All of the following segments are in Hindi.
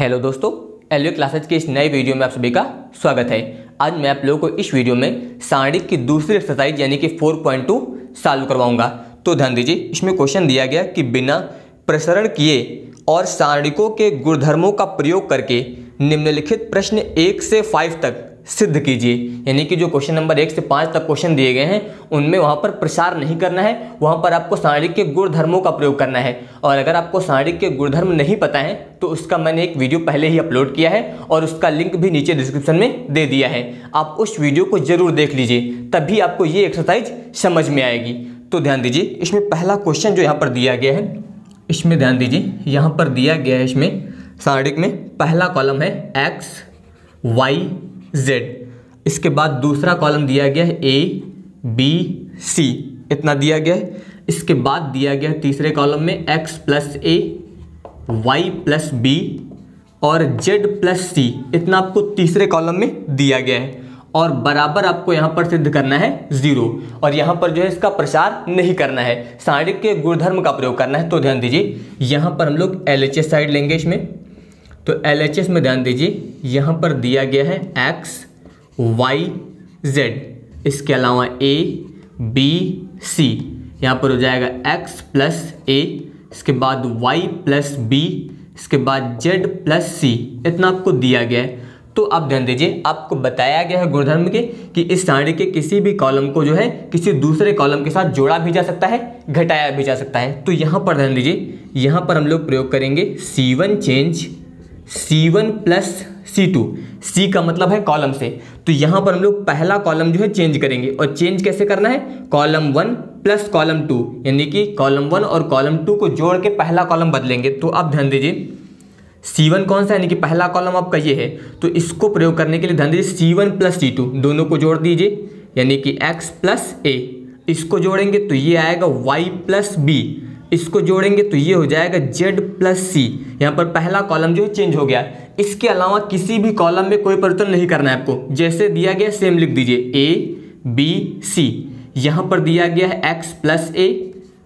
हेलो दोस्तों एलवी क्लासेज के इस नए वीडियो में आप सभी का स्वागत है। आज मैं आप लोगों को इस वीडियो में सारणिक की दूसरी एक्सरसाइज यानी कि 4.2 सॉल्व करवाऊँगा। तो ध्यान दीजिए, इसमें क्वेश्चन दिया गया कि बिना प्रसरण किए और सारणिकों के गुणधर्मों का प्रयोग करके निम्नलिखित प्रश्न एक से फाइव तक सिद्ध कीजिए। यानी कि जो क्वेश्चन नंबर एक से पाँच तक क्वेश्चन दिए गए हैं, उनमें वहाँ पर प्रसार नहीं करना है, वहाँ पर आपको सारणिक के गुणधर्मों का प्रयोग करना है। और अगर आपको सारणिक के गुणधर्म नहीं पता है तो उसका मैंने एक वीडियो पहले ही अपलोड किया है और उसका लिंक भी नीचे डिस्क्रिप्शन में दे दिया है। आप उस वीडियो को ज़रूर देख लीजिए, तभी आपको ये एक्सरसाइज समझ में आएगी। तो ध्यान दीजिए, इसमें पहला क्वेश्चन जो यहाँ पर दिया गया है, इसमें ध्यान दीजिए, यहाँ पर दिया गया है इसमें सारणिक में पहला कॉलम है एक्स वाई जेड इसके बाद दूसरा कॉलम दिया गया है ए बी सी इतना दिया गया है। इसके बाद दिया गया तीसरे कॉलम में x plus a y plus b और जेड प्लस सी इतना आपको तीसरे कॉलम में दिया गया है। और बराबर आपको यहाँ पर सिद्ध करना है ज़ीरो और यहाँ पर जो है इसका प्रसार नहीं करना है। सारणिक के गुणधर्म का प्रयोग करना है तो ध्यान दीजिए। यहाँ पर हम लोग एल साइड लेंगे इसमें। तो एल एच एस में ध्यान दीजिए, यहाँ पर दिया गया है एक्स वाई जेड इसके अलावा ए बी सी यहाँ पर हो जाएगा एक्स प्लस ए इसके बाद वाई प्लस बी इसके बाद जेड प्लस सी इतना आपको दिया गया है। तो आप ध्यान दीजिए, आपको बताया गया है गुणधर्म के कि इस सारणी के किसी भी कॉलम को जो है, किसी दूसरे कॉलम के साथ जोड़ा भी जा सकता है, घटाया भी जा सकता है। तो यहाँ पर ध्यान दीजिए, यहाँ पर हम लोग प्रयोग करेंगे c one change c one plus c two c का मतलब है कॉलम से। तो यहाँ पर हम लोग पहला कॉलम जो है चेंज करेंगे। और चेंज कैसे करना है? Column one plus column two यानी कि कॉलम वन और कॉलम टू को जोड़ के पहला कॉलम बदलेंगे। तो आप ध्यान दीजिए सी वन कौन सा यानी कि पहला कॉलम आपका ये है। तो इसको प्रयोग करने के लिए ध्यान दीजिए c one plus c two दोनों को जोड़ दीजिए। यानी कि एक्स प्लस ए इसको जोड़ेंगे तो ये आएगा वाई प्लस बी इसको जोड़ेंगे तो ये हो जाएगा जेड प्लस सी यहाँ पर पहला कॉलम जो है चेंज हो गया। इसके अलावा किसी भी कॉलम में कोई परिवर्तन नहीं करना है आपको। जैसे दिया गया सेम लिख दीजिए। ए बी सी यहाँ पर दिया गया है x plus a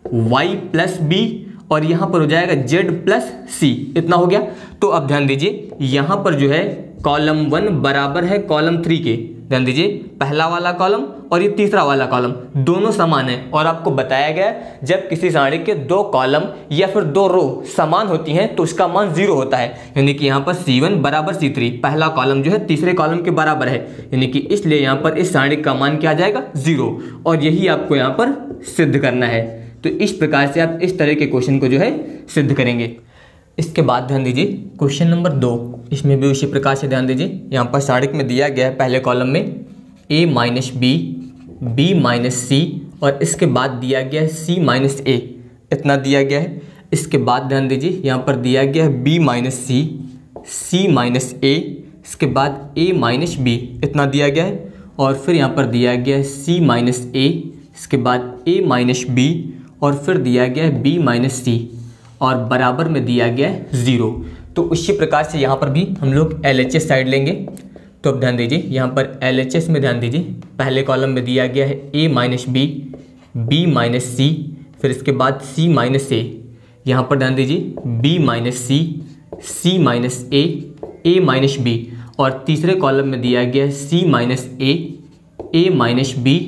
y plus b और यहाँ पर हो जाएगा जेड प्लस सी इतना हो गया। तो अब ध्यान दीजिए, यहाँ पर जो है कॉलम वन बराबर है कॉलम थ्री के। ध्यान दीजिए, पहला वाला कॉलम और ये तीसरा वाला कॉलम दोनों समान है और आपको बताया गया जब किसी सारणी के दो कॉलम या फिर दो रो समान होती हैं तो उसका मान ज़ीरो होता है। यानी कि यहाँ पर सी वन बराबर सी थ्री पहला कॉलम जो है तीसरे कॉलम के बराबर है। यानी कि इसलिए यहाँ पर इस सारणी का मान क्या जाएगा? ज़ीरो और यही आपको यहाँ पर सिद्ध करना है। तो इस प्रकार से आप इस तरह के क्वेश्चन को जो है सिद्ध करेंगे। इसके बाद ध्यान दीजिए क्वेश्चन नंबर दो। इसमें भी उसी प्रकार से ध्यान दीजिए। यहाँ पर साड़िक में दिया गया है पहले कॉलम में a minus b b minus c और इसके बाद दिया गया है सी माइनस ए इतना दिया गया है। इसके बाद ध्यान दीजिए, यहाँ पर दिया गया है b minus c c minus a इसके बाद ए माइनस बी इतना दिया गया है। और फिर यहाँ पर दिया गया है सी माइनस ए इसके बाद ए माइनस बी और फिर दिया गया है बी माइनस सी और बराबर में दिया गया है ज़ीरो। तो उसी प्रकार से यहाँ पर भी हम लोग एल एच एस साइड लेंगे। तो अब ध्यान दीजिए, यहाँ पर एल एच एस में ध्यान दीजिए, पहले कॉलम में दिया गया है a minus b b minus c फिर इसके बाद सी माइनस ए यहाँ पर ध्यान दीजिए b minus c c minus a a minus b और तीसरे कॉलम में दिया गया है c minus a a minus b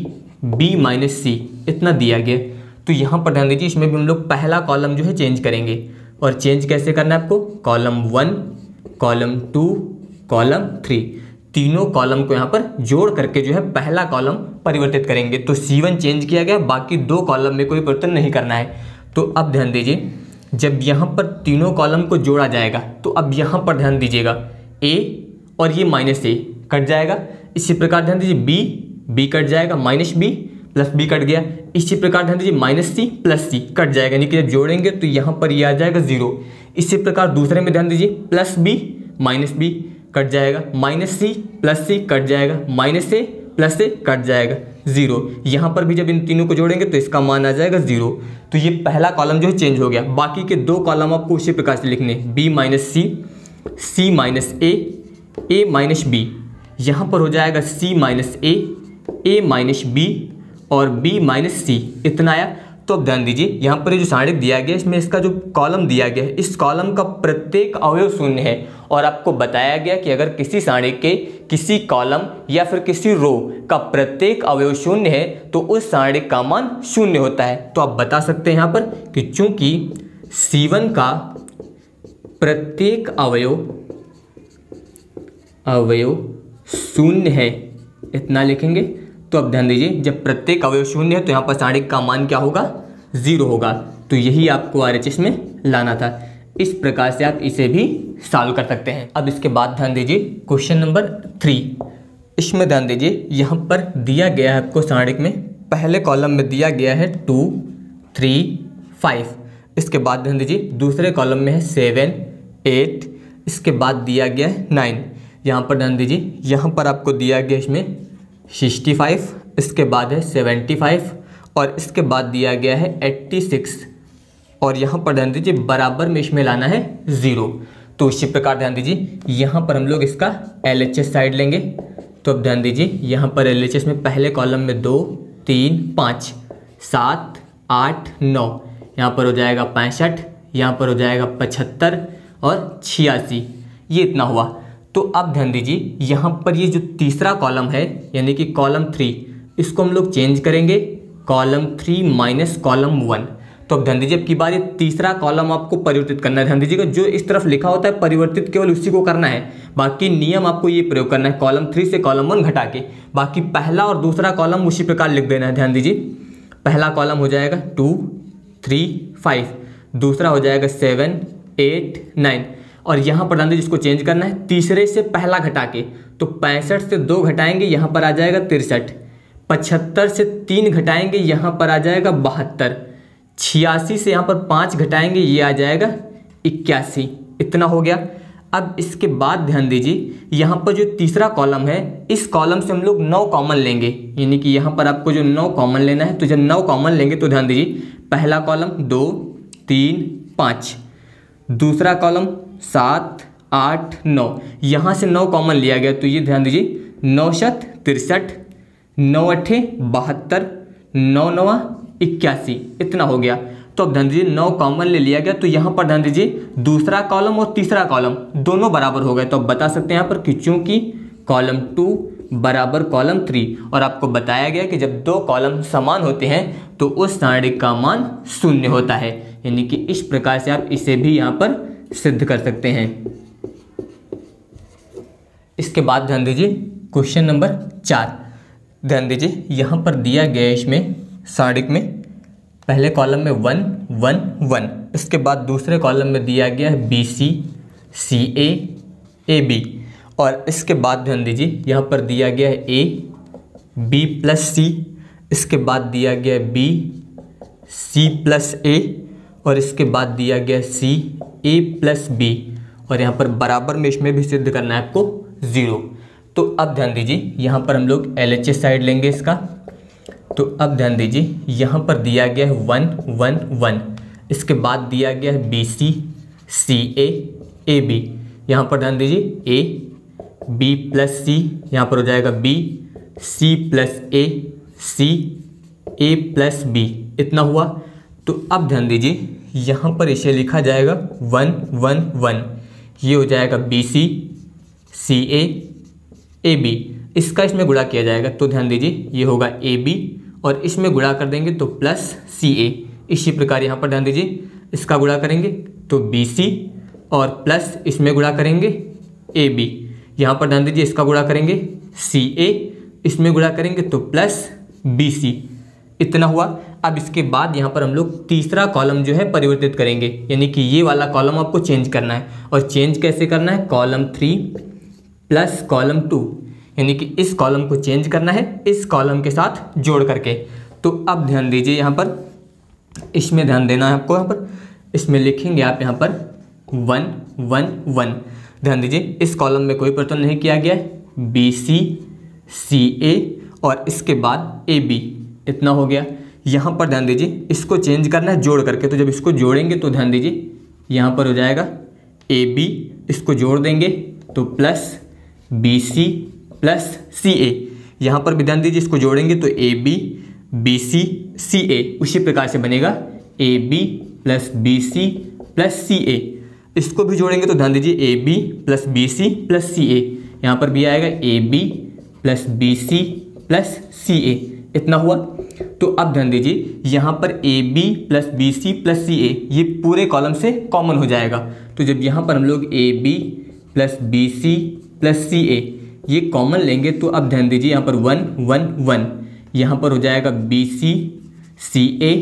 b minus c इतना दिया गया। तो यहाँ पर ध्यान दीजिए, इसमें भी हम लोग पहला कॉलम जो है चेंज करेंगे। और चेंज कैसे करना है आपको? Column one column two column three तीनों कॉलम को यहाँ पर जोड़ करके जो है पहला कॉलम परिवर्तित करेंगे। तो सी वन चेंज किया गया, बाकी दो कॉलम में कोई परिवर्तन नहीं करना है। तो अब ध्यान दीजिए, जब यहाँ पर तीनों कॉलम को जोड़ा जाएगा तो अब यहाँ पर ध्यान दीजिएगा ए और ये माइनस ए कट जाएगा। इसी प्रकार ध्यान दीजिए बी बी कट जाएगा minus b plus b cut गया। इसी प्रकार ध्यान दीजिए, minus c plus c cut जाएगा। यानी कि जब जोड़ेंगे तो यहाँ पर ये आ जाएगा ज़ीरो। इसी प्रकार दूसरे में ध्यान दीजिए, plus b, minus b cut जाएगा। Minus c plus c cut जाएगा। माइनस ए प्लस से कट जाएगा। ज़ीरो। यहाँ पर भी जब इन तीनों को जोड़ेंगे तो इसका मान आ जाएगा ज़ीरो। तो ये पहला कॉलम जो है चेंज हो गया। बाकी के दो कॉलम आपको उसी प्रकार से लिखने b minus c c minus a a minus b. यहाँ पर हो जाएगा c minus a a minus b और b माइनस सी इतना आया तो अब ध्यान दीजिए, यहाँ पर जो सारणिक दिया गया इसमें इसका जो कॉलम दिया गया है, इस कॉलम का प्रत्येक अवयव शून्य है। और आपको बताया गया कि अगर किसी सारणिक के किसी कॉलम या फिर किसी रो का प्रत्येक अवयव शून्य है तो उस सारणिक का मान शून्य होता है। तो आप बता सकते हैं यहाँ पर कि चूँकि C1 का प्रत्येक अवयव अवयव शून्य है, इतना लिखेंगे। तो अब ध्यान दीजिए, जब प्रत्येक अवयव शून्य है तो यहाँ पर सारणिक का मान क्या होगा? ज़ीरो होगा। तो यही आपको आरएचएस में लाना था। इस प्रकार से आप इसे भी सॉल्व कर सकते हैं। अब इसके बाद ध्यान दीजिए क्वेश्चन नंबर थ्री इसमें ध्यान दीजिए, यहाँ पर दिया गया है आपको सारणिक में। पहले कॉलम में दिया गया है टू थ्री फाइव इसके बाद ध्यान दीजिए, दूसरे कॉलम में है सेवन एट इसके बाद दिया गया है नाइन यहाँ पर ध्यान दीजिए, यहाँ पर आपको दिया गया इसमें सिक्सटी फाइव, इसके बाद है सेवेंटी फाइव और इसके बाद दिया गया है एट्टी सिक्स। और यहाँ पर ध्यान दीजिए, बराबर में इसमें लाना है ज़ीरो। तो इसी प्रकार ध्यान दीजिए, यहाँ पर हम लोग इसका एल एच एस साइड लेंगे। तो अब ध्यान दीजिए, यहाँ पर एल एच एस में पहले कॉलम में दो, तीन, पाँच, सात, आठ, नौ। यहाँ पर हो जाएगा पैंसठ, यहाँ पर हो जाएगा पचहत्तर और छियासी। ये इतना हुआ। तो अब ध्यान दीजिए, यहाँ पर ये जो तीसरा कॉलम है, यानी कि कॉलम थ्री इसको हम लोग चेंज करेंगे। Column three minus column one तो अब ध्यान दीजिए, अब की बार ये तीसरा कॉलम आपको परिवर्तित करना है। ध्यान दीजिएगा, जो इस तरफ़ लिखा होता है, परिवर्तित केवल उसी को करना है। बाकी नियम आपको ये प्रयोग करना है कॉलम थ्री से कॉलम वन घटा के। बाकी पहला और दूसरा कॉलम उसी प्रकार लिख देना है, ध्यान दीजिए। पहला कॉलम हो जाएगा टू थ्री फाइव दूसरा हो जाएगा सेवन एट नाइन और यहाँ पर दीजिए जिसको चेंज करना है, तीसरे से पहला घटा के तो पैंसठ से दो घटाएँगे, यहाँ पर आ जाएगा तिरसठ। पचहत्तर से तीन घटाएँगे, यहाँ पर आ जाएगा बहत्तर। छियासी से यहाँ पर पाँच घटाएँगे, ये आ जाएगा इक्यासी। इतना हो गया। अब इसके बाद ध्यान दीजिए, यहाँ पर जो तीसरा कॉलम है, इस कॉलम से हम लोग नौ कॉमन लेंगे। यानी कि यहाँ पर आपको जो नौ कॉमन लेना है तो जब नौ कॉमन लेंगे तो ध्यान दीजिए, पहला कॉलम दो, तीन, पाँच। दूसरा कॉलम सात, आठ, नौ। यहाँ से नौ कॉमन लिया गया तो ये ध्यान दीजिए नौ शत तिरसठ नौ अट्ठे बहत्तर नौ नवा इक्यासी। इतना हो गया। तो अब ध्यान दीजिए, नौ कॉमन ले लिया गया तो यहाँ पर ध्यान दीजिए, दूसरा कॉलम और तीसरा कॉलम दोनों बराबर हो गए। तो अब बता सकते हैं यहाँ पर कि चूँकि कॉलम टू बराबर कॉलम थ्री और आपको बताया गया कि जब दो कॉलम समान होते हैं तो उस सारणिक का मान शून्य होता है। यानी कि इस प्रकार से आप इसे भी यहाँ पर सिद्ध कर सकते हैं। इसके बाद ध्यान दीजिए क्वेश्चन नंबर चार। ध्यान दीजिए, यहाँ पर दिया गया इसमें साड़िक में, पहले कॉलम में वन वन वन इसके बाद दूसरे कॉलम में दिया गया है B C C A A B और इसके बाद ध्यान दीजिए, यहाँ पर दिया गया है ए बी प्लस सी इसके बाद दिया गया है बी सी प्लस ए और इसके बाद दिया गया सी ए प्लस बी और यहाँ पर बराबर में इसमें भी सिद्ध करना है आपको ज़ीरो तो अब ध्यान दीजिए, यहाँ पर हम लोग एल एच साइड लेंगे इसका। तो अब ध्यान दीजिए, यहाँ पर दिया गया है वन वन वन इसके बाद दिया गया है B C C A A B यहाँ पर ध्यान दीजिए ए बी प्लस सी यहाँ पर हो जाएगा b c plus a c a plus b इतना हुआ। तो अब ध्यान दीजिए, यहाँ पर इसे लिखा जाएगा वन वन वन। ये हो जाएगा B C C A A B इसका इसमें गुणा किया जाएगा तो ध्यान दीजिए, ये होगा ए बी और इसमें गुणा कर देंगे तो प्लस सी ए इसी प्रकार यहाँ पर ध्यान दीजिए, इसका गुणा करेंगे तो बी सी और प्लस इसमें गुणा करेंगे ए बी यहाँ पर ध्यान दीजिए, इसका गुणा करेंगे सी ए इसमें गुणा करेंगे तो प्लस बी सी इतना हुआ। अब इसके बाद यहाँ पर हम लोग तीसरा कॉलम जो है परिवर्तित करेंगे। यानी कि ये वाला कॉलम आपको चेंज करना है। और चेंज कैसे करना है? Column three plus column two यानी कि इस कॉलम को चेंज करना है, इस कॉलम के साथ जोड़ करके। तो अब ध्यान दीजिए यहाँ पर। इसमें ध्यान देना है आपको यहाँ पर। इसमें लिखेंगे आप यहाँ पर वन वन वन ध्यान दीजिए, इस कॉलम में कोई परिवर्तन नहीं किया गया बी सी सी ए और इसके बाद ए बी इतना हो गया। यहाँ पर ध्यान दीजिए, इसको चेंज करना है, जोड़ करके। तो जब इसको जोड़ेंगे तो ध्यान दीजिए, यहाँ पर हो जाएगा ए बी इसको जोड़ देंगे तो plus b c plus c a यहाँ पर भी ध्यान दीजिए, इसको जोड़ेंगे तो ए बी बी सी सी ए उसी प्रकार से बनेगा a b plus b c plus c a इसको भी जोड़ेंगे तो ध्यान दीजिए a b plus b c plus c a यहाँ पर भी आएगा a b plus b c plus c a इतना हुआ। तो अब ध्यान दीजिए, यहाँ पर a b plus b c plus c a ये पूरे कॉलम से कॉमन हो जाएगा। तो जब यहाँ पर हम लोग a b plus b c plus c a ये कॉमन लेंगे तो अब ध्यान दीजिए, यहाँ पर वन वन वन यहाँ पर हो जाएगा B C C A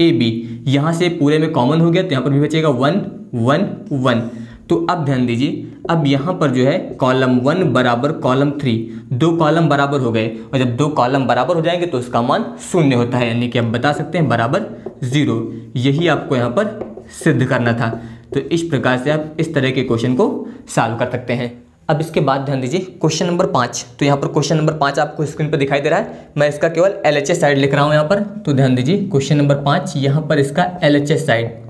A B यहाँ से पूरे में कॉमन हो गया तो यहाँ पर भी बचेगा वन वन वन तो अब ध्यान दीजिए, अब यहाँ पर जो है कॉलम वन बराबर कॉलम थ्री दो कॉलम बराबर हो गए और जब दो कॉलम बराबर हो जाएँगे तो उसका मान शून्य होता है, यानी कि आप बता सकते हैं बराबर ज़ीरो यही आपको यहाँ पर सिद्ध करना था। तो इस प्रकार से आप इस तरह के क्वेश्चन को सॉल्व कर सकते हैं। अब इसके बाद ध्यान दीजिए क्वेश्चन नंबर पाँच। तो यहाँ पर क्वेश्चन नंबर पाँच आपको स्क्रीन पर दिखाई दे रहा है। मैं इसका केवल एल एच एस साइड लिख रहा हूँ यहाँ पर। तो ध्यान दीजिए क्वेश्चन नंबर पाँच, यहाँ पर इसका एल एच एस साइड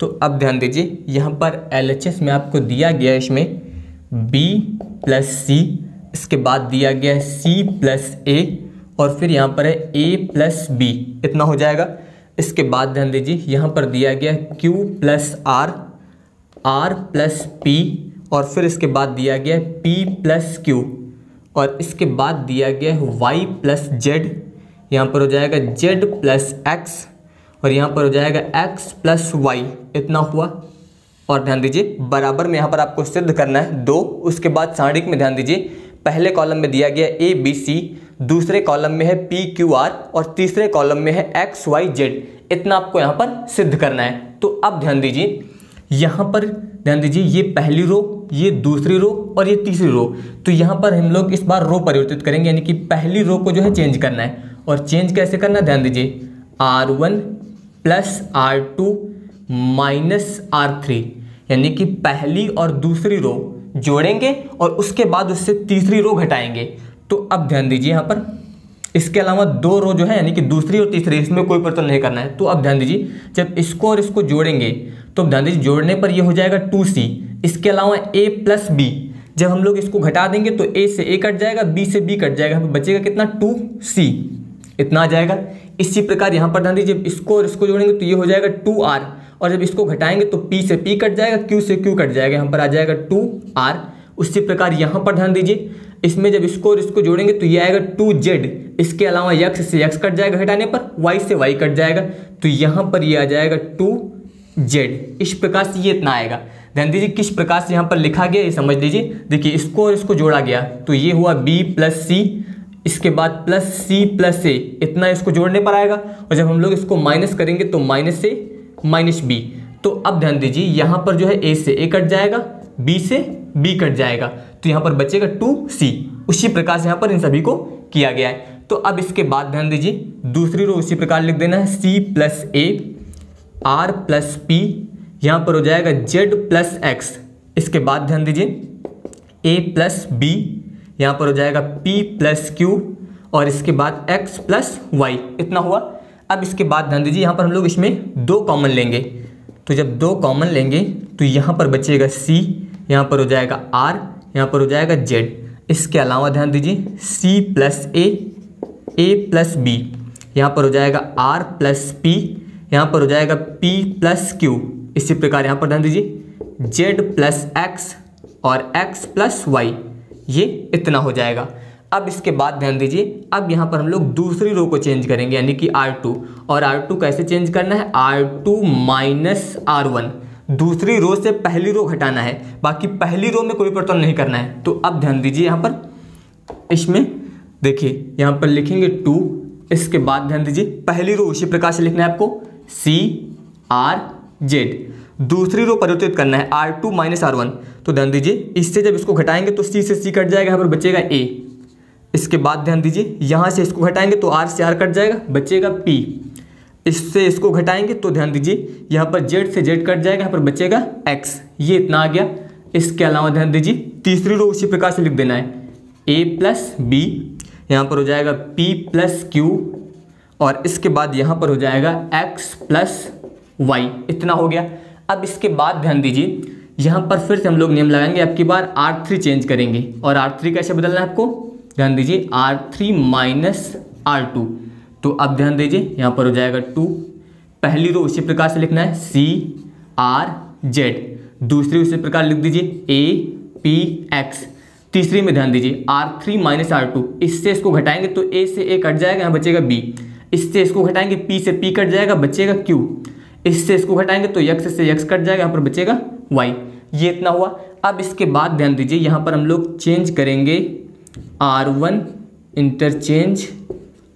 तो अब ध्यान दीजिए, यहाँ पर एल एच एस में आपको दिया गया है इसमें बी प्लस सी इसके बाद दिया गया है सी प्लस ए और फिर यहाँ पर है ए प्लस बी इतना हो जाएगा। इसके बाद ध्यान दीजिए, यहाँ पर दिया गया है q plus r r plus p और फिर इसके बाद दिया गया है पी प्लस क्यू और इसके बाद दिया गया है वाई प्लस जेड यहाँ पर हो जाएगा जेड प्लस एक्स और यहाँ पर हो जाएगा एक्स प्लस वाई इतना हुआ। और ध्यान दीजिए, बराबर में यहाँ पर आपको सिद्ध करना है दो। उसके बाद सारणिक में ध्यान दीजिए, पहले कॉलम में दिया गया ए बी सी दूसरे कॉलम में है पी क्यू आर और तीसरे कॉलम में है एक्स वाई जेड इतना आपको यहाँ पर सिद्ध करना है। तो अब ध्यान दीजिए, यहाँ पर ध्यान दीजिए, ये पहली रो ये दूसरी रो और ये तीसरी रो तो यहाँ पर हम लोग इस बार रो परिवर्तित करेंगे, यानी कि पहली रो को जो है चेंज करना है। और चेंज कैसे करना ध्यान दीजिए r one plus r two minus r three, यानी कि पहली और दूसरी रो जोड़ेंगे और उसके बाद उससे तीसरी रो घटाएँगे। तो अब ध्यान दीजिए यहाँ पर। इसके अलावा दो रो जो है, यानी कि दूसरी और तीसरी, इसमें कोई परिवर्तन नहीं करना है। तो अब ध्यान दीजिए, जब इसको और इसको जोड़ेंगे तो अब ध्यान दीजिए, जोड़ने पर ये हो जाएगा टू सी। इसके अलावा ए प्लस बी, जब हम लोग इसको घटा देंगे तो ए से ए कट जाएगा, बी से बी कट जाएगा। बचेगा कितना? Two c. इतना आ जाएगा। इसी प्रकार यहाँ पर ध्यान दीजिए इसको और इसको जोड़ेंगे तो ये हो जाएगा टू आर, और जब इसको घटाएँगे तो पी से पी कट जाएगा, क्यू से क्यू कट जाएगा, यहाँ पर आ जाएगा टू आर। उसी प्रकार यहाँ पर ध्यान दीजिए, इसमें जब इसको और इसको जोड़ेंगे तो ये आएगा टू जेड, इसके अलावा यक्स से यक्स कट जाएगा घटाने पर, वाई से वाई कट जाएगा तो यहाँ पर ये आ जाएगा टू जेड। इस प्रकार से ये इतना आएगा। ध्यान दीजिए किस प्रकार से यहाँ पर लिखा गया, ये समझ लीजिए। देखिए, इसको और इसको जोड़ा गया तो ये हुआ बी प्लस सी इसके बाद प्लस सी प्लस ए इतना इसको जोड़ने पर आएगा। और जब हम लोग इसको माइनस करेंगे तो माइनस ए माइनस बी तो अब ध्यान दीजिए, यहाँ पर जो है ए से ए कट जाएगा बी से बी कट जाएगा। तो यहाँ पर बचेगा टू सी उसी प्रकार से यहाँ पर इन सभी को किया गया है। तो अब इसके बाद ध्यान दीजिए, दूसरी रो उसी प्रकार लिख देना है। C plus a r plus p यहाँ पर हो जाएगा जेड प्लस एक्स इसके बाद ध्यान दीजिए ए प्लस बी यहाँ पर हो जाएगा पी प्लस क्यू और इसके बाद एक्स प्लस वाई इतना हुआ। अब इसके बाद ध्यान दीजिए, यहाँ पर हम लोग इसमें दो कॉमन लेंगे। तो जब दो कॉमन लेंगे तो यहाँ पर बचेगा सी यहाँ पर हो जाएगा आर यहाँ पर हो जाएगा जेड इसके अलावा ध्यान दीजिए c plus a a plus b यहाँ पर हो जाएगा आर प्लस पी यहाँ पर हो जाएगा पी प्लस क्यू इसी प्रकार यहाँ पर ध्यान दीजिए जेड प्लस एक्स और एक्स प्लस वाई ये इतना हो जाएगा। अब इसके बाद ध्यान दीजिए, अब यहाँ पर हम लोग दूसरी रो को चेंज करेंगे, यानी कि R2 और R2 कैसे चेंज करना है? R2 टू माइनस आर दूसरी रो से पहली रो घटाना है, बाकी पहली रो में कोई परिवर्तन नहीं करना है। तो अब ध्यान दीजिए यहाँ पर, इसमें देखिए, यहाँ पर लिखेंगे टू इसके बाद ध्यान दीजिए, पहली रो उसी प्रकार से लिखना है आपको सी आर जेड दूसरी रो परिवर्तित करना है r two minus r one तो ध्यान दीजिए, इससे जब इसको घटाएँगे तो सी से सी कट जाएगा, यहाँ पर बचेगा ए इसके बाद ध्यान दीजिए, यहाँ से इसको घटाएँगे तो आर से आर कट जाएगा, बचेगा पी इससे इसको घटाएँगे तो ध्यान दीजिए, यहाँ पर जेड से जेड कट जाएगा, यहाँ पर बचेगा एक्स ये इतना आ गया। इसके अलावा ध्यान दीजिए, तीसरी रो उसी प्रकार से लिख देना है। ए प्लस बी यहाँ पर हो जाएगा पी प्लस क्यू और इसके बाद यहाँ पर हो जाएगा एक्स प्लस वाई इतना हो गया। अब इसके बाद ध्यान दीजिए, यहाँ पर फिर से हम लोग नियम लगाएँगे, आपकी बार आर थ्री चेंज करेंगे। और आर थ्री कैसे बदलना है आपको? ध्यान दीजिए r three minus r two तो अब ध्यान दीजिए, यहाँ पर हो जाएगा टू पहली रो उसी प्रकार से लिखना है सी आर जेड दूसरी उसी प्रकार लिख दीजिए ए पी एक्स तीसरी में ध्यान दीजिए r three minus r two इससे इसको घटाएँगे तो ए से ए कट जाएगा, यहाँ बचेगा बी इससे इसको घटाएँगे पी से पी कट जाएगा, बचेगा क्यू इससे इसको घटाएँगे तो यक्स से यक्स कट जाएगा, यहाँ पर बचेगा वाई ये इतना हुआ। अब इसके बाद ध्यान दीजिए, यहाँ पर हम लोग चेंज करेंगे r one interchange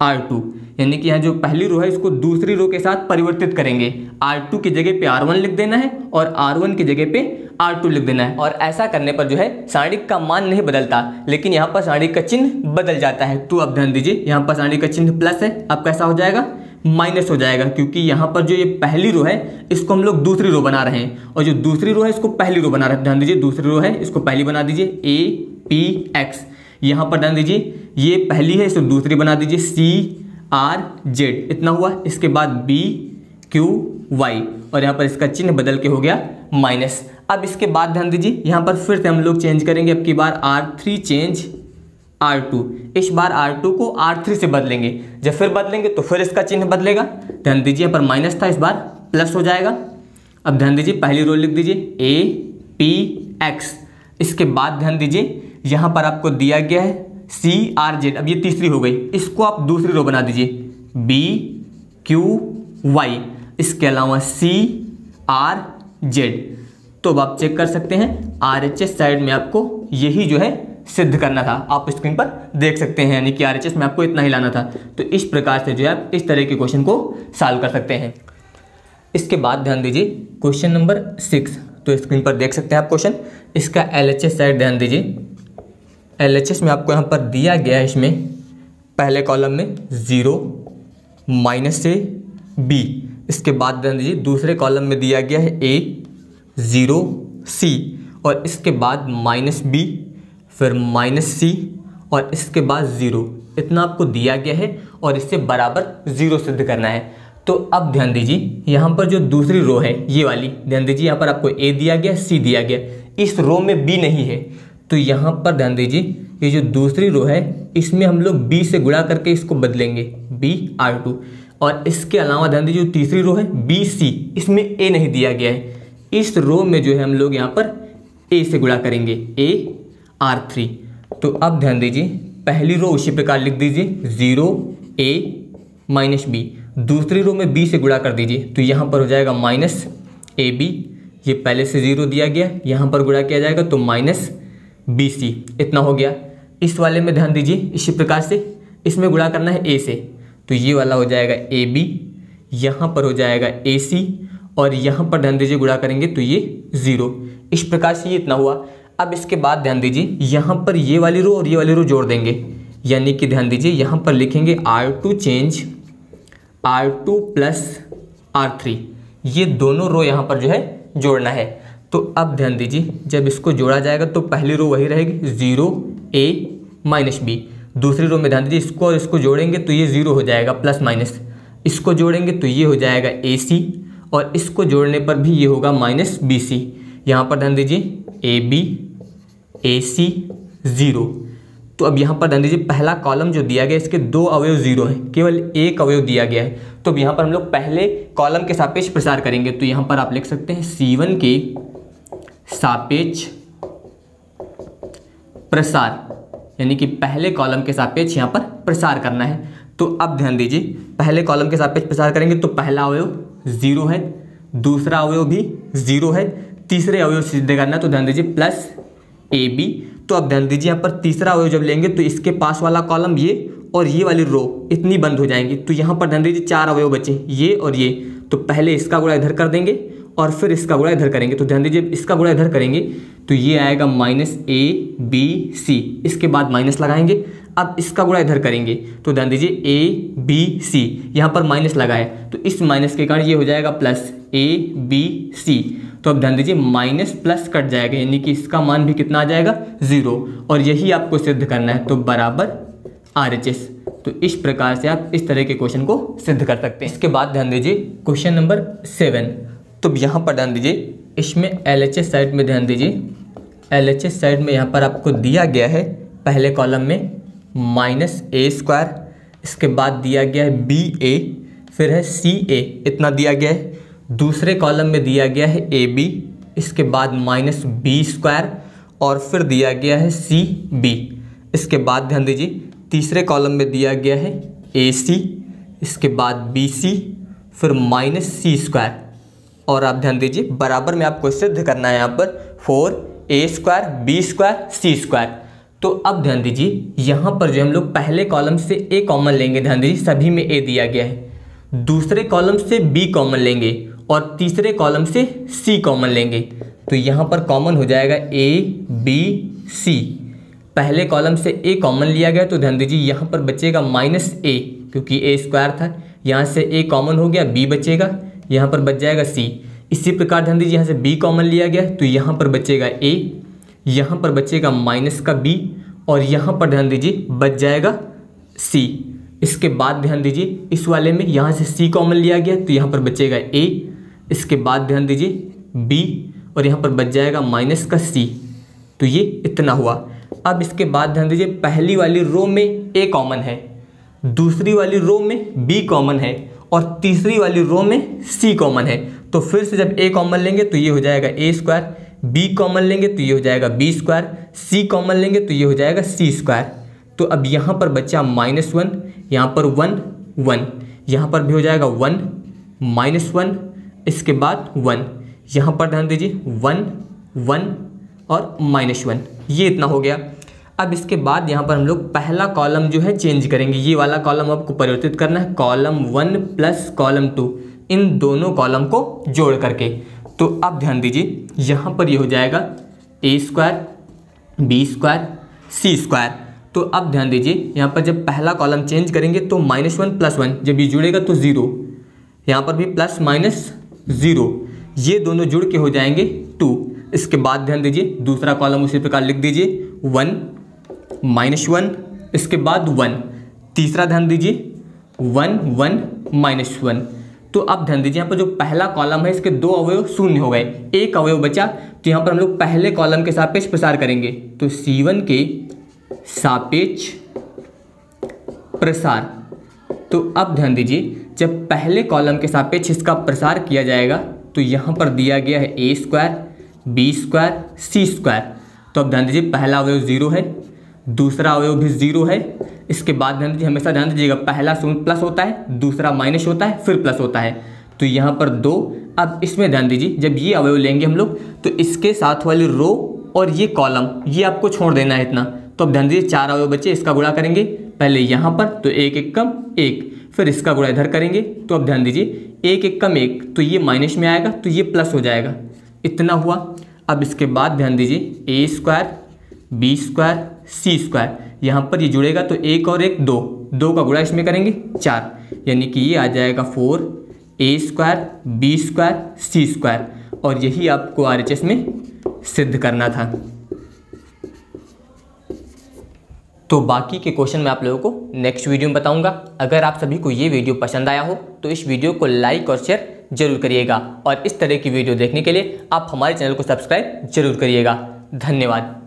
r two यानी कि यहाँ जो पहली रो है, इसको दूसरी रो के साथ परिवर्तित करेंगे। आर टू की जगह पे आर वन लिख देना है और आर वन की जगह पे आर टू लिख देना है। और ऐसा करने पर जो है सारणिक का मान नहीं बदलता, लेकिन यहाँ पर सारणिक का चिन्ह बदल जाता है। तो अब ध्यान दीजिए, यहाँ पर सारणिक का चिन्ह प्लस है। अब कैसा हो जाएगा? माइनस हो जाएगा, क्योंकि यहाँ पर जो ये पहली रो है, इसको हम लोग दूसरी रो बना रहे हैं। और जो दूसरी रो है, इसको पहली रो बना रहे हैं। ध्यान दीजिए, दूसरी रो है, इसको पहली बना दीजिए, ए, पी, एक्स। यहाँ पर ध्यान दीजिए, ये पहली है, इसको दूसरी बना दीजिए, सी, आर, जेड। इतना हुआ, इसके बाद बी, क्यू, वाई। और यहाँ पर इसका चिन्ह बदल के हो गया, माइनस। अब इसके बाद ध्यान दीजिए, यहाँ पर फिर से हम लोग चेंज करेंगे। अब की बार r three change r two इस बार आर टू को आर थ्री से बदलेंगे। जब फिर बदलेंगे तो फिर इसका चिन्ह बदलेगा। ध्यान दीजिए पर माइनस था इस बार प्लस हो जाएगा। अब ध्यान दीजिए, पहली रो लिख दीजिए ए पी एक्स इसके बाद ध्यान दीजिए, यहाँ पर आपको दिया गया है सी आर जेड अब ये तीसरी हो गई। इसको आप दूसरी रो बना दीजिए। बी क्यू वाई इसके अलावा सी आर जेड तो अब आप चेक कर सकते हैं। आर एच एस साइड में आपको यही जो है सिद्ध करना था। आप स्क्रीन पर देख सकते हैं, यानी कि आर एच एस में आपको इतना ही लाना था। तो इस प्रकार से जो है आप इस तरह के क्वेश्चन को सॉल्व कर सकते हैं। इसके बाद ध्यान दीजिए क्वेश्चन नंबर सिक्स तो स्क्रीन पर देख सकते हैं आप क्वेश्चन इसका एल एच साइड ध्यान दीजिए। एल एच में आपको यहाँ पर दिया गया है इसमें, पहले कॉलम में ज़ीरो माइनस से बी इसके बाद ध्यान दीजिए, दूसरे कॉलम में दिया गया है ए ज़ीरो सी और इसके बाद माइनस बी फिर माइनस सी और इसके बाद ज़ीरो। इतना आपको दिया गया है और इससे बराबर ज़ीरो सिद्ध करना है। तो अब ध्यान दीजिए, यहाँ पर जो दूसरी रो है, ये वाली, ध्यान दीजिए, यहाँ पर आपको ए दिया गया सी दिया गया। इस रो में बी नहीं है। तो यहाँ पर ध्यान दीजिए, ये जो दूसरी रो है, इसमें हम लोग बी से गुणा करके इसको बदलेंगे। बी आर टू और इसके अलावा ध्यान दीजिए, जो तीसरी रो है बी सी इसमें ए नहीं दिया गया है। इस रो में जो है हम लोग यहाँ पर ए से गुणा करेंगे। ए आर थ्री तो अब ध्यान दीजिए, पहली रो उसी प्रकार लिख दीजिए ज़ीरो ए माइनस बी दूसरी रो में बी से गुणा कर दीजिए तो यहाँ पर हो जाएगा माइनस ए बी ये पहले से ज़ीरो दिया गया, यहाँ पर गुणा किया जाएगा तो माइनस बी सी इतना हो गया। इस वाले में ध्यान दीजिए, इसी प्रकार से इसमें गुणा करना है ए से। तो ये वाला हो जाएगा ए बी यहाँ पर हो जाएगा ए सी और यहाँ पर ध्यान दीजिए गुणा करेंगे तो ये ज़ीरो इस प्रकार से ये इतना हुआ। अब इसके बाद ध्यान दीजिए, यहाँ पर ये वाली रो और ये वाली रो जोड़ देंगे। यानी कि ध्यान दीजिए, यहाँ पर लिखेंगे r two change r two plus r three ये दोनों रो यहाँ पर जो है, जोड़ना है। तो अब ध्यान दीजिए, जब इसको जोड़ा जाएगा तो पहली रो वही रहेगी ज़ीरो ए माइनस बी दूसरी रो में ध्यान दीजिए, इसको और इसको जोड़ेंगे तो ये ज़ीरो हो जाएगा प्लस माइनस इसको जोड़ेंगे तो ये हो जाएगा ए सी और इसको जोड़ने पर भी ये होगा माइनस बी सी यहाँ पर ध्यान दीजिए A B A C zero तो अब यहाँ पर ध्यान दीजिए, पहला कॉलम जो दिया गया इसके दो अवयव ज़ीरो हैं। केवल एक अवयव दिया गया है। तो अब यहाँ पर हम लोग पहले कॉलम के सापेक्ष प्रसार करेंगे। तो यहाँ पर आप लिख सकते हैं सी वन के सापेक्ष प्रसार, यानी कि पहले कॉलम के सापेक्ष यहाँ पर प्रसार करना है। तो अब ध्यान दीजिए, पहले कॉलम के सापेक्ष प्रसार करेंगे तो पहला अवयव ज़ीरो है, दूसरा अवयव भी ज़ीरो है। तीसरे अवयव सिद्ध करना तो ध्यान दीजिए प्लस ए बी तो अब ध्यान दीजिए, यहाँ पर तीसरा अवयव जब लेंगे तो इसके पास वाला कॉलम ये और ये वाली रो इतनी बंद हो जाएँगी। तो यहाँ पर ध्यान दीजिए, चार अवयव बचे ये और ये। तो पहले इसका गुणा इधर कर देंगे और फिर इसका गुणा इधर करेंगे तो ध्यान दीजिए इसका गुणा इधर करेंगे तो ये आएगा माइनस ए बी सी इसके बाद माइनस लगाएँगे, अब इसका गुणा इधर करेंगे तो ध्यान दीजिए ए बी सी यहाँ पर माइनस लगाए तो इस माइनस के कारण ये हो जाएगा प्लस ए बी सी तो अब ध्यान दीजिए माइनस प्लस कट जाएगा, यानी कि इसका मान भी कितना आ जाएगा? ज़ीरो और यही आपको सिद्ध करना है तो बराबर आर एच एस तो इस प्रकार से आप इस तरह के क्वेश्चन को सिद्ध कर सकते हैं। इसके बाद ध्यान दीजिए क्वेश्चन नंबर सेवन तो यहाँ पर ध्यान दीजिए, इसमें एल एच एस साइड में ध्यान दीजिए। एल एच एस साइड में यहाँ पर आपको दिया गया है, पहले कॉलम में माइनस ए स्क्वायर इसके बाद दिया गया है बी ए फिर है सी ए इतना दिया गया है। दूसरे कॉलम में दिया गया है ए बी इसके बाद माइनस बी स्क्वायर और फिर दिया गया है सी बी इसके बाद ध्यान दीजिए, तीसरे कॉलम में दिया गया है ए सी इसके बाद बी सी फिर माइनस सी स्क्वायर और आप ध्यान दीजिए, बराबर में आपको सिद्ध करना है यहाँ पर, four, a square, b square, c square. तो अब ध्यान दीजिए, यहाँ पर जो हम लोग पहले कॉलम से ए कॉमन लेंगे, ध्यान दीजिए, सभी में ए दिया गया है। दूसरे कॉलम से बी कॉमन लेंगे और तीसरे कॉलम से सी कॉमन लेंगे। तो यहाँ पर कॉमन हो जाएगा ए बी सी पहले कॉलम से ए कॉमन लिया गया तो ध्यान दीजिए, यहाँ पर बचेगा माइनस ए क्योंकि ए स्क्वायर था। यहाँ से ए कॉमन हो गया बी बचेगा। यहाँ पर बच जाएगा सी। इसी प्रकार ध्यान दीजिए, यहाँ से बी कॉमन लिया गया तो यहाँ पर बचेगा ए यहाँ पर बचेगा माइनस का बी और यहाँ पर ध्यान दीजिए, बच जाएगा सी इसके बाद ध्यान दीजिए, इस वाले में यहाँ से सी कॉमन लिया गया तो यहाँ पर बचेगा ए इसके बाद ध्यान दीजिए बी और यहाँ पर बच जाएगा माइनस का सी तो ये इतना हुआ। अब इसके बाद ध्यान दीजिए, पहली वाली रो में ए कॉमन है। दूसरी वाली रो में बी कॉमन है। और तीसरी वाली रो में सी कॉमन है। तो फिर से जब ए कॉमन लेंगे तो ये हो जाएगा ए स्क्वायर बी कॉमन लेंगे तो ये हो जाएगा बी स्क्वायर सी कॉमन लेंगे तो ये हो जाएगा सी स्क्वायर तो अब यहाँ पर बच्चा माइनस वन यहाँ पर वन वन यहाँ पर भी हो जाएगा वन माइनस वन इसके बाद वन यहाँ पर ध्यान दीजिए वन वन और माइनस वन ये इतना हो गया। अब इसके बाद यहाँ पर हम लोग पहला कॉलम जो है चेंज करेंगे। ये वाला कॉलम आपको परिवर्तित करना है। Column one plus column two इन दोनों कॉलम को जोड़ करके। तो अब ध्यान दीजिए, यहाँ पर ये यह हो जाएगा a square b square c square तो अब ध्यान दीजिए, यहाँ पर जब पहला कॉलम चेंज करेंगे तो माइनस वन प्लस वन जब ये जुड़ेगा तो ज़ीरो यहाँ पर भी प्लस माइनस ज़ीरो ये दोनों जुड़ के हो जाएँगे टू इसके बाद ध्यान दीजिए, दूसरा कॉलम उसी प्रकार लिख दीजिए। वन माइनस वन, इसके बाद वन। तीसरा ध्यान दीजिए, वन वन, माइनस वन। तो अब ध्यान दीजिए, यहाँ पर जो पहला कॉलम है, इसके दो अवयव शून्य हो गए। एक अवयव बचा तो यहाँ पर हम लोग पहले कॉलम के सापेक्ष प्रसार करेंगे। तो सी वन के सापेक्ष प्रसार। तो अब ध्यान दीजिए, जब पहले कॉलम के सापेक्ष इसका प्रसार किया जाएगा तो यहाँ पर दिया गया है a square b square c square तो अब ध्यान दीजिए, पहला अवयव ज़ीरो है दूसरा अवयव भी ज़ीरो है। इसके बाद ध्यान दीजिए, हमेशा ध्यान दीजिएगा, पहला शून्य प्लस होता है, दूसरा माइनस होता है, फिर प्लस होता है। तो यहाँ पर दो, अब इसमें ध्यान दीजिए, जब ये अवयव लेंगे हम लोग तो इसके साथ वाली रो और ये कॉलम, ये आपको छोड़ देना है इतना। तो अब ध्यान दीजिए, चार अवयव बच्चे इसका गुणा करेंगे, पहले यहाँ पर तो एक एक कम एक, फिर इसका गुणा इधर करेंगे। तो अब ध्यान दीजिए, एक एक कम एक तो ये माइनस में आएगा तो ये प्लस हो जाएगा। इतना हुआ। अब इसके बाद ध्यान दीजिए, a square, b square c square. यहाँ पर ये जुड़ेगा तो एक और एक दो। दो का गुणा इसमें करेंगे चार। यानी कि ये आ जाएगा four, a square, b square, c square. और यही आपको आर एच एस में सिद्ध करना था। तो बाकी के क्वेश्चन मैं आप लोगों को नेक्स्ट वीडियो में बताऊँगा। अगर आप सभी को ये वीडियो पसंद आया हो तो इस वीडियो को लाइक और शेयर ज़रूर करिएगा। और इस तरह की वीडियो देखने के लिए आप हमारे चैनल को सब्सक्राइब ज़रूर करिएगा। धन्यवाद।